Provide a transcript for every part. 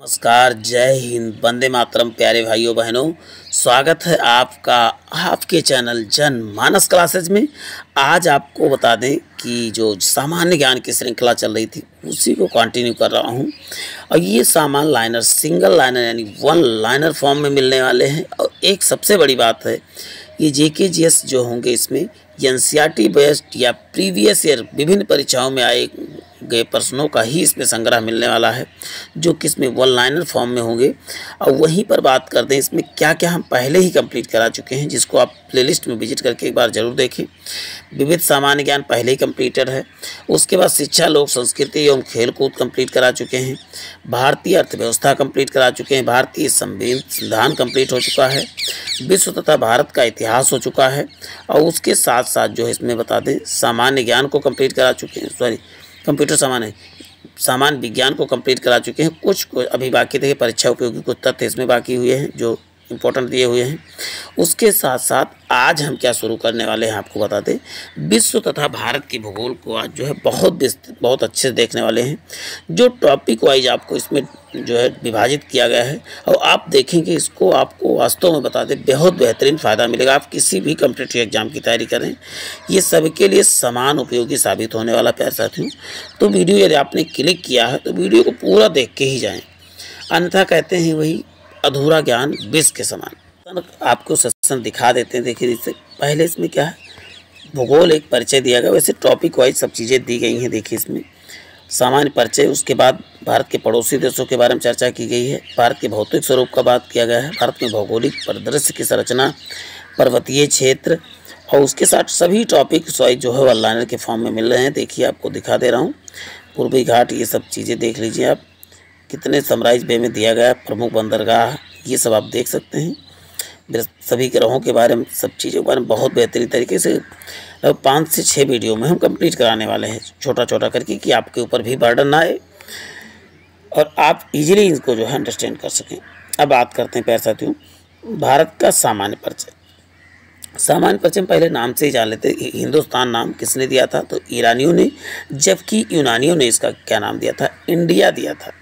नमस्कार, जय हिंद। वंदे मातरम, प्यारे भाइयों, बहनों। स्वागत है आपका, आपके चैनल जन मानस क्लासेज में। आज आपको बता दें कि जो सामान्य ज्ञान की श्रृंखला चल रही थी, उसी को कंटिन्यू कर रहा हूँ। और ये सामान लाइनर सिंगल लाइनर यानी वन लाइनर फॉर्म में मिलने वाले हैं। और एक सबसे बड़ी बात है, ये जे के जी एस जो होंगे इसमें N C R T based या प्रीवियस ईयर विभिन्न परीक्षाओं में आए गए प्रश्नों का ही इसमें संग्रह मिलने वाला है, जो कि इसमें वन लाइनर फॉर्म में होंगे। और वहीं पर बात करते हैं, इसमें क्या क्या हम पहले ही कंप्लीट करा चुके हैं, जिसको आप प्लेलिस्ट में विज़िट करके एक बार ज़रूर देखें। विविध सामान्य ज्ञान पहले ही कंप्लीटेड है, उसके बाद शिक्षा, लोक, संस्कृति एवं खेल कूद कंप्लीट करा चुके हैं। भारतीय अर्थव्यवस्था कंप्लीट करा चुके हैं, भारतीय संविधान कंप्लीट हो चुका है, विश्व तथा भारत का इतिहास हो चुका है, और उसके साथ साथ जो है इसमें बता दें, सामान्य ज्ञान को कंप्लीट करा चुके हैं। सॉरी कंप्यूटर सामान्य सामान्य विज्ञान को कंप्लीट करा चुके हैं। कुछ अभी बाकी थे, परीक्षा उपयोगी कुछ तथ्य इसमें बाकी हुए हैं, जो इम्पोर्टेंट दिए हुए हैं। उसके साथ साथ आज हम क्या शुरू करने वाले हैं आपको बता दें। विश्व तथा भारत की भूगोल को आज जो है बहुत बहुत अच्छे से देखने वाले हैं। जो टॉपिक वाइज आपको इसमें जो है विभाजित किया गया है, और आप देखेंगे इसको आपको वास्तव में बता दें, बहुत बेहतरीन फ़ायदा मिलेगा। आप किसी भी कम्पिटेटिव एग्ज़ाम की तैयारी करें, ये सबके लिए समान उपयोगी साबित होने वाला प्यार साथियों। तो वीडियो यदि आपने क्लिक किया है तो वीडियो को पूरा देख के ही जाएँ। अन्यथा कहते हैं वही, अधूरा ज्ञान विष के समान। आपको सेशन दिखा देते हैं। देखिए, इससे पहले इसमें क्या है? भूगोल एक परिचय दिया गया। वैसे टॉपिक वाइज सब चीज़ें दी गई हैं। देखिए इसमें सामान्य परिचय, उसके बाद भारत के पड़ोसी देशों के बारे में चर्चा की गई है। भारत के भौतिक स्वरूप का बात किया गया है। भारत में भौगोलिक परिदृश्य की संरचना, पर्वतीय क्षेत्र और उसके साथ सभी टॉपिक वाइज जो है वन के फॉर्म में मिल रहे हैं। देखिए, आपको दिखा दे रहा हूँ। पूर्वी घाट, ये सब चीज़ें देख लीजिए आप। कितने समराइज वे में दिया गया। प्रमुख बंदरगाह, ये सब आप देख सकते हैं। सभी ग्रहों के बारे में, सब चीज़ों के बारे में बहुत बेहतरीन तरीके से लगभग पाँच से छः वीडियो में हम कंप्लीट कराने वाले हैं छोटा छोटा करके कि आपके ऊपर भी बर्डन ना आए और आप इजीली इनको जो है अंडरस्टैंड कर सकें। अब बात करते हैं पैर साथियों, भारत का सामान्य परिचय। सामान्य परिचय पहले नाम से ही जान लेते हिंदुस्तान नाम किसने दिया था? तो ईरानियों ने, जबकि यूनानियों ने इसका क्या नाम दिया था? इंडिया दिया था।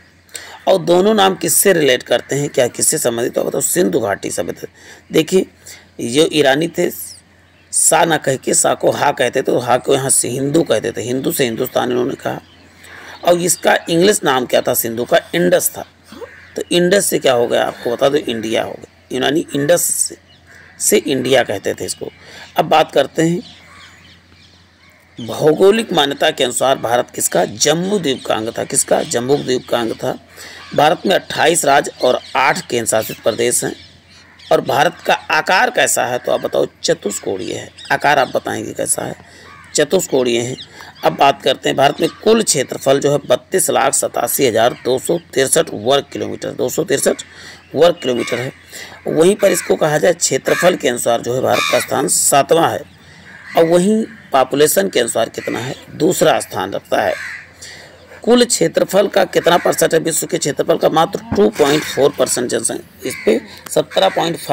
और दोनों नाम किससे रिलेट करते हैं क्या किससे संबंधित होगा तो सिंधु घाटी सभ्यता देखिए जो ईरानी थे सा ना कह के सा को हा कहते तो हा को यहाँ से हिंदू कहते थे। हिंदू से हिंदुस्तान इन्होंने कहा। और इसका इंग्लिश नाम क्या था सिंधु का? इंडस था। तो इंडस से क्या हो गया? आपको बता दो इंडिया हो गया। यूनानी इंडस से, से इंडिया कहते थे इसको। अब बात करते हैं भौगोलिक मान्यता के अनुसार भारत किसका? जम्मू द्वीप का अंग था। किसका? जम्मू द्वीप का अंग था। भारत में 28 राज्य और 8 केंद्र शासित प्रदेश हैं। और भारत का आकार कैसा है तो आप बताओ, चतुष्कोणीय है। आकार आप बताएँगे कैसा है? चतुष्कोणीय है। अब बात करते हैं, भारत में कुल क्षेत्रफल जो है, बत्तीस लाख सतासी हज़ार दो सौ तिरसठ वर्ग किलोमीटर, दो सौ तिरसठ वर्ग किलोमीटर है। वहीं पर इसको कहा जाए, क्षेत्रफल के अनुसार जो है, भारत का स्थान सातवां है। और वहीं पॉपुलेशन के अनुसार कितना है, दूसरा स्थान रखता है। कुल क्षेत्रफल का कितना परसेंट है? विश्व के क्षेत्रफल का मात्र 2.4 परसेंट जनसंख्या। इस पर सत्रह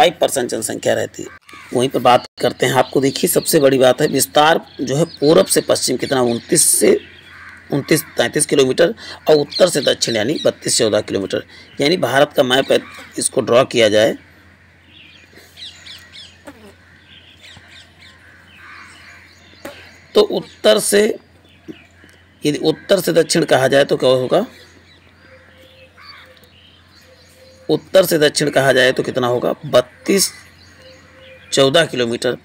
परसेंट जनसंख्या रहती है। वहीं पर बात करते हैं आपको। देखिए, सबसे बड़ी बात है, विस्तार जो है पूरब से पश्चिम कितना उनतीस से उनतीस, तैंतीस किलोमीटर और उत्तर से दक्षिण यानी बत्तीस, चौदह किलोमीटर। यानी भारत का मैप इसको ड्रॉ किया जाए। तो उत्तर से यदि उत्तर से दक्षिण कहा जाए तो क्या होगा? उत्तर से दक्षिण कहा जाए तो कितना होगा? बत्तीस चौदह किलोमीटर।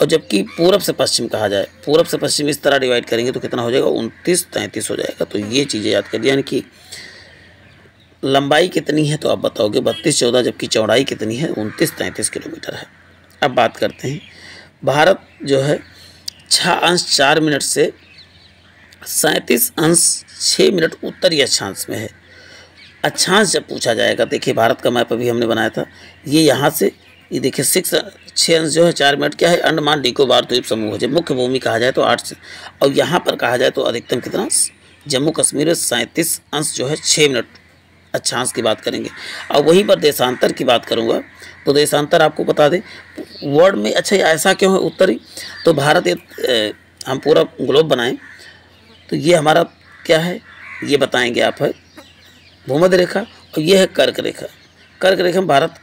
और जबकि पूरब से पश्चिम कहा जाए, पूरब से पश्चिम इस तरह डिवाइड करेंगे तो कितना हो जाएगा? उनतीस, तैंतीस हो जाएगा। तो ये चीज़ें याद करिए, यानी कि लंबाई कितनी है तो आप बताओगे, बत्तीस चौदह जबकि चौड़ाई कितनी है? उनतीस, तैंतीस किलोमीटर है। अब बात करते हैं। भारत जो है छः अंश चार मिनट से सैंतीस अंश छः मिनट उत्तरी अक्षांश में है। अक्षांश जब पूछा जाएगा, देखिए भारत का मैप अभी हमने बनाया था, ये यहाँ से, ये देखिए सिक्स छः अंश जो है, चार मिनट क्या है, अंडमान, निकोबार, द्वीप समूह है। मुख्य भूमि कहा जाए तो आठ से, और यहाँ पर कहा जाए तो अधिकतम कितना जम्मू कश्मीर में सैंतीस अंश जो है छः मिनट अक्षांश की बात करेंगे। और वहीं पर देशांतर की बात करूँगा तो देशांतर आपको बता दें वर्ल्ड में अच्छा ऐसा क्यों है उत्तरी? तो भारत हम पूरा ग्लोब बनाएँ तो ये हमारा क्या है? ये बताएँगे आप है। भूमध्य रेखा और यह है कर्क रेखा। कर्क रेखा भारत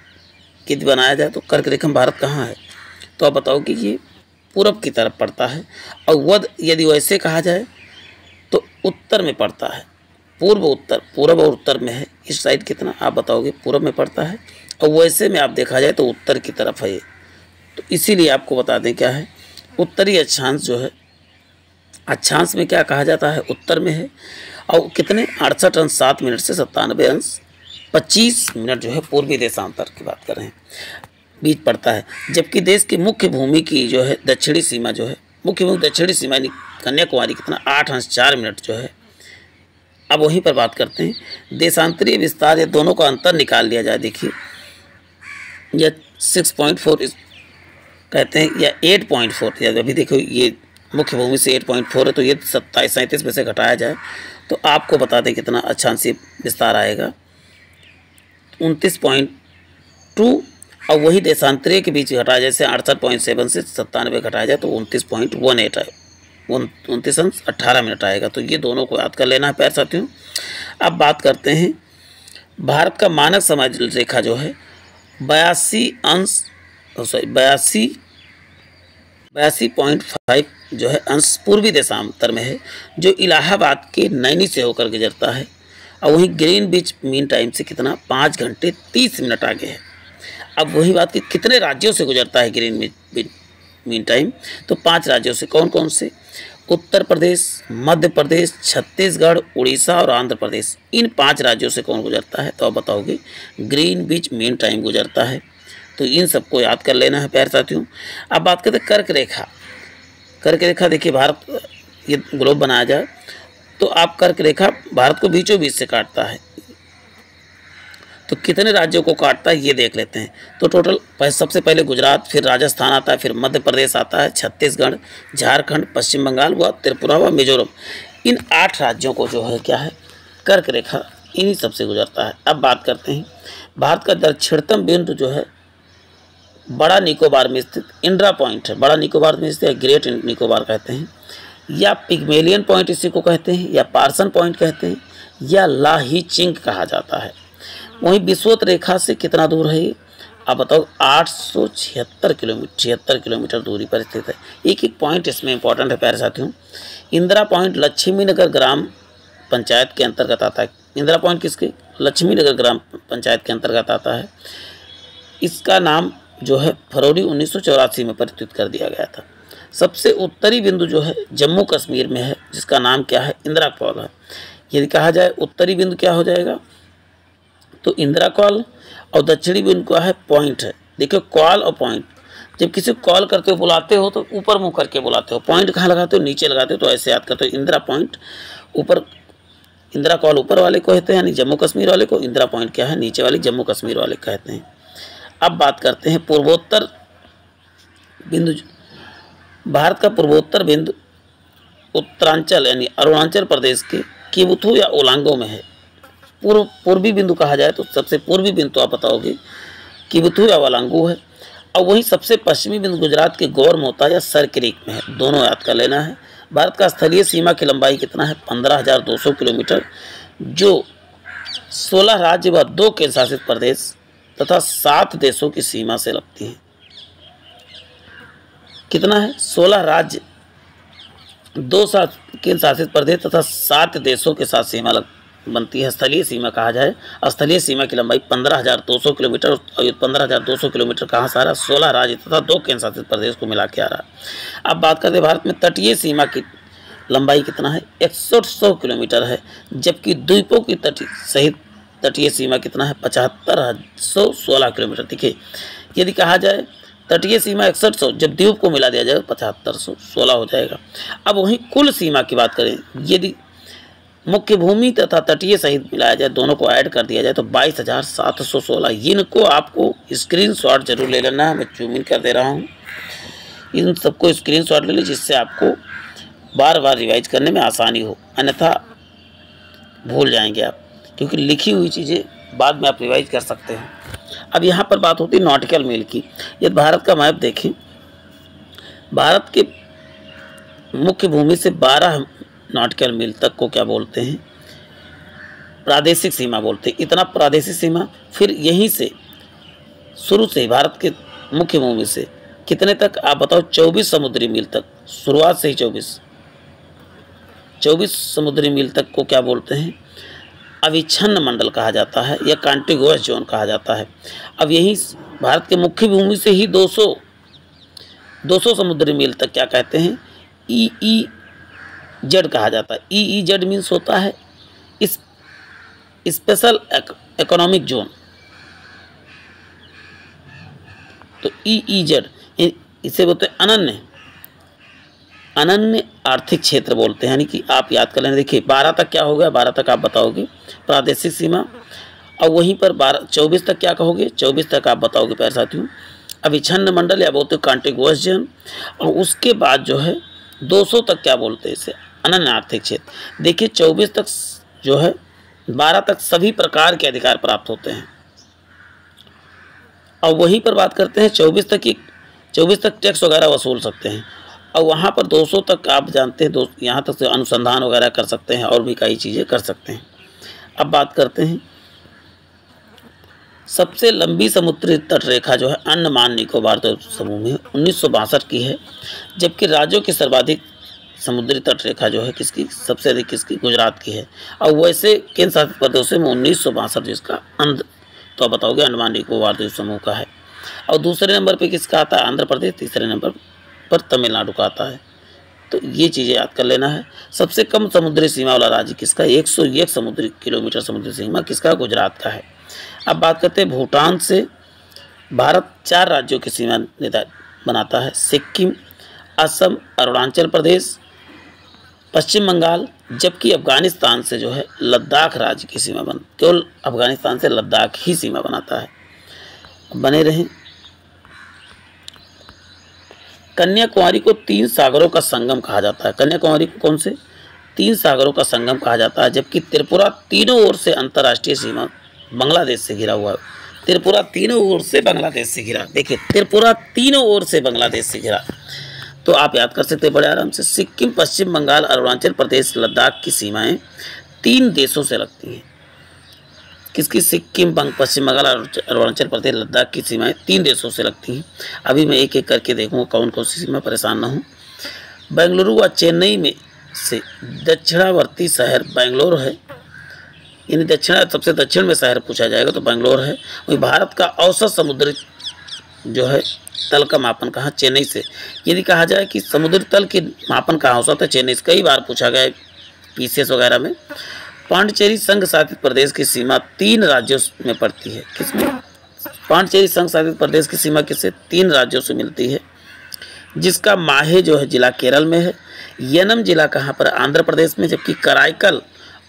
यदि बनाया जाए तो कर्क रेखा भारत कहाँ है? तो आप बताओ कि ये पूरब की तरफ़ पड़ता है और वध यदि वैसे कहा जाए तो उत्तर में पड़ता है। पूर्व उत्तर पूर्व और उत्तर में है। इस साइड कितना आप बताओगे? पूर्व में पड़ता है और वैसे में आप देखा जाए तो उत्तर की तरफ़ है ये। तो इसीलिए आपको बता दें क्या है? उत्तरी अक्षांश जो है अक्षांश में क्या कहा जाता है? उत्तर में है। और कितने? अड़सठ अंश सात मिनट से सत्तानवे अंश पच्चीस मिनट जो है पूर्वी देशांतर की बात कर रहे हैं। बीच पड़ता है। जबकि देश की मुख्य भूमि की जो है दक्षिणी सीमा जो है, मुख्य भूमि दक्षिणी सीमा यानी कन्याकुमारी कितना? आठ अंश चार मिनट जो है। अब वहीं पर बात करते हैं। देशांतरीय विस्तार ये दोनों का अंतर निकाल लिया जाए। देखिए, यह सिक्स पॉइंट फोर कहते हैं, या एट पॉइंट फोर या अभी देखो ये मुख्य भूमि से एट पॉइंट फोर है तो ये सत्ताईस सैंतीस में से घटाया जाए तो आपको बता दें कितना अच्छांशी विस्तार आएगा। उनतीस पॉइंट टू, और वही देशांतरीय के बीच घटाया जैसे अड़सठ पॉइंट सेवन से सत्तानवे घटाया जाए तो उनतीस पॉइंट वन एट आए उनतीस अंश अट्ठारह मिनट आएगा। तो ये दोनों को याद कर लेना है पैर साथियों। अब बात करते हैं, भारत का मानक समाज रेखा जो है, बयासी अंश, सॉरी, बयासी बयासी पॉइंट फाइव जो है अंश पूर्वी देशांतर में है, जो इलाहाबाद के नैनी से होकर गुजरता है। और वहीं ग्रीन बीच मीन टाइम से कितना? पाँच घंटे तीस मिनट आगे है। अब वही बात कि कितने राज्यों से गुजरता है ग्रीन बीच मीन टाइम? तो पाँच राज्यों से कौन कौन से? उत्तर प्रदेश, मध्य प्रदेश, छत्तीसगढ़, उड़ीसा और आंध्र प्रदेश। इन पाँच राज्यों से कौन गुजरता है? तो आप बताओगे, ग्रीन बीच मीन टाइम गुजरता है। तो इन सबको याद कर लेना है, प्यार साथियों। अब बात करते कर्क रेखा। कर्क रेखा देखिए, भारत ये ग्लोब बनाया जाए तो आप कर्क रेखा भारत को बीचों बीच से काटता है। तो कितने राज्यों को काटता है, ये देख लेते हैं। तो टोटल सबसे पहले गुजरात, फिर राजस्थान आता है, फिर मध्य प्रदेश आता है, छत्तीसगढ़, झारखंड, पश्चिम बंगाल व त्रिपुरा व मिजोरम। इन आठ राज्यों को जो है, क्या है, कर्क रेखा इन्हीं सबसे गुजरता है। अब बात करते हैं, भारत का दक्षिणतम बिंदु जो है बड़ा निकोबार में स्थित इंड्रा पॉइंट है। बड़ा निकोबार में स्थित ग्रेट निकोबार कहते हैं। या पिगमेलियन पॉइंट इसी को कहते हैं, या पार्सन पॉइंट कहते हैं, या लाही चिंग कहा जाता है। वहीं विश्वत रेखा से कितना दूर है? आप बताओ, आठ सौ छिहत्तर किलोमीटर छिहत्तर किलोमीटर दूरी पर स्थित है। एक एक पॉइंट इसमें इंपॉर्टेंट है, प्यारे साथियों। इंदिरा पॉइंट लक्ष्मी नगर ग्राम पंचायत के अंतर्गत आता है। इंदिरा पॉइंट किसके? लक्ष्मी नगर ग्राम पंचायत के अंतर्गत आता है। इसका नाम जो है फरवरी उन्नीस सौ चौरासी में परिचित कर दिया गया था। सबसे उत्तरी बिंदु जो है जम्मू कश्मीर में है, जिसका नाम क्या है? इंदिरा कॉल है। यदि कहा जाए उत्तरी बिंदु क्या हो जाएगा? तो इंदिरा कॉल और दक्षिणी बिंदु उनका है पॉइंट है। देखिए, कॉल और पॉइंट। जब किसी को कॉल करते हो बुलाते हो तो ऊपर मुँह करके बुलाते हो। पॉइंट कहाँ लगाते हो? नीचे लगाते हो तो ऐसे याद करते हो। इंदिरा पॉइंट ऊपर, इंदिरा कॉल ऊपर वाले को कहते हैं, यानी जम्मू कश्मीर वाले को। इंदिरा पॉइंट क्या है? नीचे वाले जम्मू कश्मीर वाले कहते हैं। अब बात करते हैं पूर्वोत्तर बिंदु भारत का पूर्वोत्तर बिंदु उत्तरांचल, यानी अरुणाचल प्रदेश के किबुथु या ओलांगो में है। पूर्व, पूर्वी बिंदु कहा जाए तो सबसे पूर्वी बिंदु आप बताओगे किबुथु या वालांगू है। और वहीं सबसे पश्चिमी बिंदु गुजरात के गौर मोता या सर क्रीक में है। दोनों याद कर लेना है। भारत का स्थलीय सीमा की लंबाई कितना है? पंद्रह हज़ार दो सौ किलोमीटर। जो सोलह राज्य व दो केंद्र शासित प्रदेश तथा सात देशों की सीमा से लगती है। कितना है? सोलह राज्य, दो सात केंद्र शासित प्रदेश तथा सात देशों के साथ सीमा लग, बनती है। स्थलीय सीमा कहा जाए स्थलीय सीमा की लंबाई पंद्रह हज़ार दो सौ किलोमीटर और पंद्रह हज़ार दो सौ किलोमीटर कहाँ से आ रहा है? सोलह राज्य तथा दो केंद्र शासित प्रदेश को मिला के आ रहा है। अब बात करते हैं भारत में तटीय सीमा की लंबाई कितना है? इकसठ सौ किलोमीटर है, जबकि द्वीपों की तटीय सहित तटीय सीमा कितना है? पचहत्तर सौ सोलह किलोमीटर। देखिए, यदि कहा जाए, तटीय सीमा इकसठ सौ, जब द्वीप को मिला दिया जाए पचहत्तर सौ सोलह हो जाएगा। अब वहीं कुल सीमा की बात करें, यदि मुख्य भूमि तथा तटीय सहित मिलाया जाए, दोनों को ऐड कर दिया जाए तो बाईस हज़ार सात सौ सोलह। इनको आपको स्क्रीन शॉट ज़रूर ले लेना है, मैं जूम कर दे रहा हूँ। इन सबको स्क्रीन शॉट ले लीजिए, जिससे आपको बार बार रिवाइज करने में आसानी हो। अन्यथा भूल जाएँगे आप। क्योंकि लिखी हुई चीज़ें बाद में आप रिवाइज कर सकते हैं। अब यहाँ पर बात होती है नॉटिकल मील की। यदि भारत का मैप देखें, भारत के मुख्य भूमि से 12 नॉटिकल मील तक को क्या बोलते हैं? प्रादेशिक सीमा बोलते हैं। इतना प्रादेशिक सीमा, फिर यहीं से, शुरू से भारत के मुख्य भूमि से कितने तक? आप बताओ, चौबीस समुद्री मील तक। शुरुआत से ही चौबीस। चौबीस समुद्री मील तक को क्या बोलते हैं? अविच्छन्न मंडल कहा जाता है, या कांटिगुअस जोन कहा जाता है। अब यही भारत के मुख्य भूमि से ही 200 200 समुद्री मील तक क्या कहते हैं? ई ई जेड कहा जाता है। ई ई जेड मीन्स होता है इस स्पेशल इकोनॉमिक जोन तो ई ई जेड इसे बोलते हैं अनन्य। अनन्य आर्थिक क्षेत्र बोलते हैं, यानी कि आप याद कर लें देखिए, बारह तक क्या हो गया? बारह तक आप बताओगे। प्रादेशिक सीमा। और वहीं पर बारह, चौबीस तक क्या कहोगे? चौबीस तक आप बताओगे, प्यारे साथियों। अभिछन्न मंडल या बोलते कांटिगुअस जन और उसके बाद जो है 200 तक क्या बोलते हैं इसे? अनन्य आर्थिक क्षेत्र। देखिए 24 तक जो है 12 तक सभी प्रकार के अधिकार प्राप्त होते हैं। और वहीं पर बात करते हैं 24 तक की 24 तक टैक्स वगैरह वसूल सकते हैं। और वहाँ पर 200 तक आप जानते हैं दो यहाँ तक से अनुसंधान वगैरह कर सकते हैं और भी कई चीज़ें कर सकते हैं। अब बात करते हैं। सबसे लंबी समुद्री तट रेखा जो है, अंडमान निकोबार समूह में उन्नीस सौ बासठ की है, जबकि राज्यों की सर्वाधिक समुद्री तट रेखा जो है, किसकी, सबसे अधिक किसकी, गुजरात की है। और वैसे केंद्र शासित प्रदेशों में उन्नीस सौ बासठ जिसका अंध तो बताओगे, अंडमान निकोबार द्वीप समूह का है। और दूसरे नंबर पे किसका आता है? आंध्र प्रदेश, तीसरे नंबर पर तमिलनाडु का आता है। तो ये चीज़ें याद कर लेना है। सबसे कम समुद्री सीमा वाला राज्य किसका एक सौ एक समुद्री किलोमीटर समुद्री सीमा किसका गुजरात का है। अब बात करते हैं भूटान से। भारत चार राज्यों की सीमा बनाता है। सिक्किम, असम, अरुणाचल प्रदेश, पश्चिम बंगाल, जबकि अफ़गानिस्तान से जो है लद्दाख राज्य की सीमा बन केवल अफ़गानिस्तान से लद्दाख ही सीमा बनाता है। बने रहें कन्याकुमारी को तीन सागरों का संगम कहा जाता है। कन्याकुमारी को कौन से? तीन सागरों का संगम कहा जाता है, जबकि त्रिपुरा तीनों ओर से अंतर्राष्ट्रीय सीमा बांग्लादेश से घिरा हुआ है। त्रिपुरा तीनों ओर से बांग्लादेश से घिरा। देखिए, त्रिपुरा तीनों ओर से बांग्लादेश से घिरा। तो आप याद कर सकते हैं बड़े आराम से, सिक्किम, पश्चिम बंगाल, अरुणाचल प्रदेश, लद्दाख की सीमाएँ तीन देशों से लगती हैं। किसकी सिक्किम बंग पश्चिम बंगाल अरुणाचल प्रदेश लद्दाख की सीमाएँ तीन देशों से लगती हैं। अभी मैं एक एक करके देखूँगा, कौन कौन सी सीमा परेशान ना हूँ। बेंगलुरु व चेन्नई में से दक्षिणावर्ती शहर बेंगलोर है। यानी दक्षिण, सबसे दक्षिण में शहर पूछा जाएगा तो बेंगलोर है। वही भारत का औसत समुद्री जो है, तल का मापन कहाँ? चेन्नई से। यदि कहा जाए कि समुद्र तल के मापन कहाँ औसत है? चेन्नई से कई बार पूछा गया पी वगैरह में। पांडचेरी संघ शासित प्रदेश की सीमा तीन राज्यों में पड़ती है। किसमें? पांडचेरी संघ शासित प्रदेश की सीमा किससे तीन राज्यों से मिलती है, जिसका माहे जो है जिला केरल में है, यनम जिला कहाँ पर? आंध्र प्रदेश में, जबकि कराईकल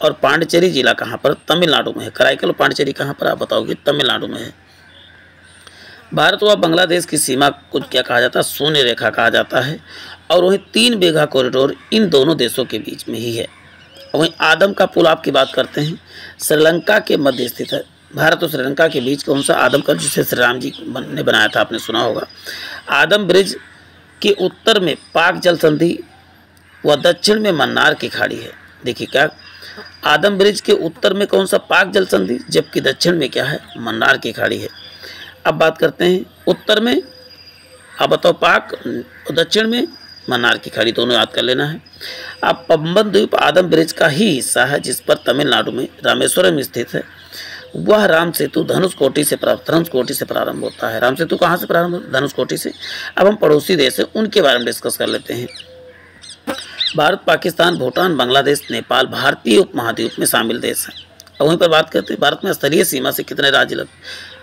और पांडचेरी जिला कहाँ पर? तमिलनाडु में है। कराईकल और पांडचेरी कहाँ पर? आप बताओगे, तमिलनाडु में है। भारत व बांग्लादेश की सीमा को क्या कहा जाता है? शून्य रेखा कहा जाता है, और वहीं तीन बीघा कॉरिडोर इन दोनों देशों के बीच में ही है। वहीं आदम का पुल आपकी बात करते हैं। श्रीलंका के मध्य स्थित है। भारत और श्रीलंका के बीच कौन सा आदम का, जिसे श्री राम जी ने बनाया था, आपने सुना होगा। आदम ब्रिज के उत्तर में पाक जल संधि व दक्षिण में मन्नार की खाड़ी है। देखिए क्या, आदम ब्रिज के उत्तर में कौन सा पाक जल संधि, जबकि दक्षिण में क्या है, मन्नार की खाड़ी है। अब बात करते हैं, उत्तर में, अब बताओ पाक दक्षिण में मन्नार की खाड़ी दोनों याद कर लेना है। अब पंबन द्वीप आदम ब्रिज का ही हिस्सा है, जिस पर तमिलनाडु में रामेश्वरम स्थित है। वह राम सेतु धनुष कोटि से प्राप्त धनुष कोटि से प्रारंभ होता है। राम सेतु कहाँ से प्रारंभ होता है? धनुष कोटि से। अब हम पड़ोसी देश हैं, उनके बारे में डिस्कस कर लेते हैं। भारत, पाकिस्तान, भूटान, बांग्लादेश, नेपाल, भारतीय उपमहाद्वीप में शामिल देश हैं। और वहीं पर बात करते हैं, भारत में स्थलीय सीमा से कितने राज्य लग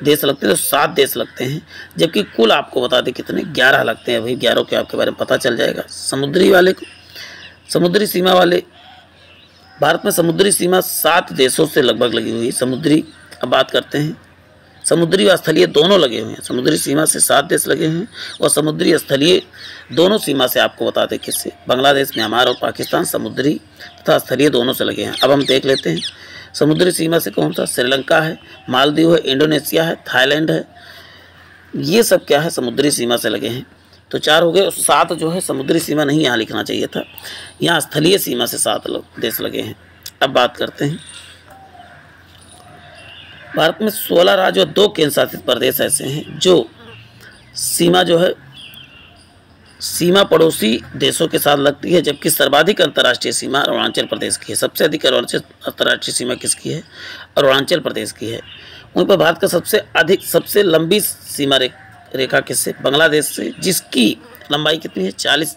देश लगते हैं तो सात देश लगते हैं, जबकि कुल आपको बता दें कितने? ग्यारह लगते हैं। वही ग्यारह के आपके बारे में पता चल जाएगा। समुद्री वाले को, समुद्री सीमा वाले, भारत में समुद्री सीमा सात देशों से लगभग लगी हुई समुद्री, अब बात करते हैं, समुद्री व स्थलीय दोनों लगे हुए हैं। समुद्री सीमा से सात देश लगे हुए हैं और समुद्री स्थलीय दोनों सीमा से आपको बता दें किससे? बांग्लादेश, म्यांमार और पाकिस्तान समुद्री तथा स्थलीय दोनों से लगे हैं। अब हम देख लेते हैं समुद्री सीमा से कौन सा? श्रीलंका है, मालदीव है, इंडोनेशिया है, थाईलैंड है। ये सब क्या है? समुद्री सीमा से लगे हैं। तो चार हो गए सात जो है, समुद्री सीमा नहीं यहाँ लिखना चाहिए था। यहाँ स्थलीय सीमा से सात लोग देश लगे हैं। अब बात करते हैं। भारत में 16 राज्य और दो केंद्र शासित प्रदेश ऐसे हैं, जो सीमा जो है सीमा पड़ोसी देशों के साथ लगती है, जबकि सर्वाधिक अंतर्राष्ट्रीय सीमा अरुणाचल प्रदेश की है। सबसे अधिक अरुणाचल अंतर्राष्ट्रीय सीमा किसकी है? अरुणाचल प्रदेश की है। वहीं पर भारत का सबसे अधिक सबसे लंबी सीमा रेखा किससे बांग्लादेश से, जिसकी लंबाई कितनी है? चालीस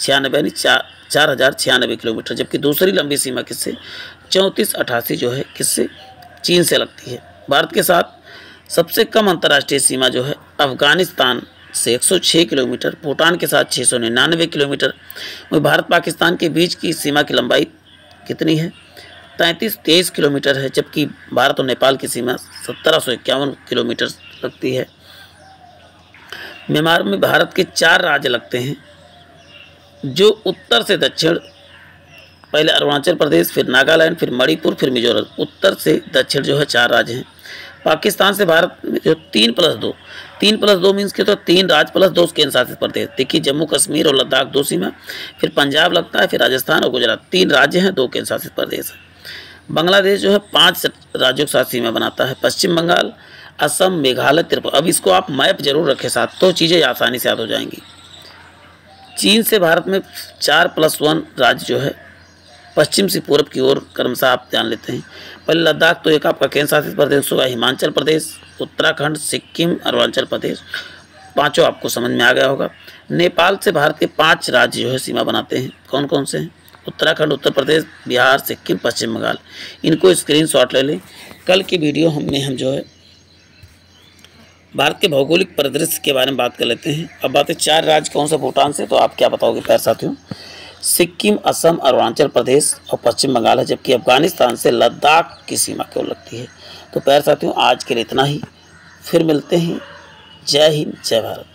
छियानबे यानी चार चार हज़ार छियानबे किलोमीटर, जबकि दूसरी लंबी सीमा किससे चौंतीस अठासी जो है किससे चीन से लगती है। भारत के साथ सबसे कम अंतर्राष्ट्रीय सीमा जो है, अफ़गानिस्तान से 106 किलोमीटर, भूटान के साथ छः सौ निन्यानवे किलोमीटर। वही भारत पाकिस्तान के बीच की सीमा की लंबाई कितनी है? तैंतीस तेईस किलोमीटर है, जबकि भारत और नेपाल की सीमा सत्रह सौ इक्यावन किलोमीटर लगती है। म्यांमार में भारत के चार राज्य लगते हैं, जो उत्तर से दक्षिण, पहले अरुणाचल प्रदेश, फिर नागालैंड, फिर मणिपुर, फिर मिजोरम। उत्तर से दक्षिण जो है, चार राज्य हैं। पाकिस्तान से भारत में जो तीन प्लस दो। तीन प्लस दो मीन्स के तो तीन राज्य प्लस दो केंद्र शासित प्रदेश देखिए, जम्मू कश्मीर और लद्दाख दो सीमा, फिर पंजाब लगता है, फिर राजस्थान और गुजरात। तीन राज्य हैं, दो केंद्र शासित प्रदेश हैं बांग्लादेश जो है, पाँच राज्यों के साथ सीमा बनाता है। पश्चिम बंगाल, असम, मेघालय, त्रिपुरा। अब इसको आप मैप ज़रूर रखें साथ तो चीज़ें आसानी से याद हो जाएँगी। चीन से भारत में चार प्लस वन राज्य जो है पश्चिम से पूर्व की ओर क्रमशः आप ध्यान लेते हैं। पहले लद्दाख तो एक आपका केंद्र शासित प्रदेश होगा, हिमाचल प्रदेश, उत्तराखंड, सिक्किम, अरुणाचल प्रदेश। पाँचों आपको समझ में आ गया होगा। नेपाल से भारत के पाँच राज्य जो है सीमा बनाते हैं। कौन कौन से हैं? उत्तराखंड, उत्तर प्रदेश, बिहार, सिक्किम, पश्चिम बंगाल। इनको स्क्रीन शॉट ले लें। कल की वीडियो हमने हम जो है भारत के भौगोलिक परिदृश्य के बारे में बात कर लेते हैं। अब बात चार राज्य कौन से भूटान से। तो आप क्या बताओगे, प्यार साथियों? सिक्किम, असम, अरुणाचल प्रदेश और पश्चिम बंगाल है, जबकि अफ़गानिस्तान से लद्दाख की सीमा केवल लगती है। तो प्यार साथियों, आज के लिए इतना ही। फिर मिलते हैं। जय हिंद, जय भारत।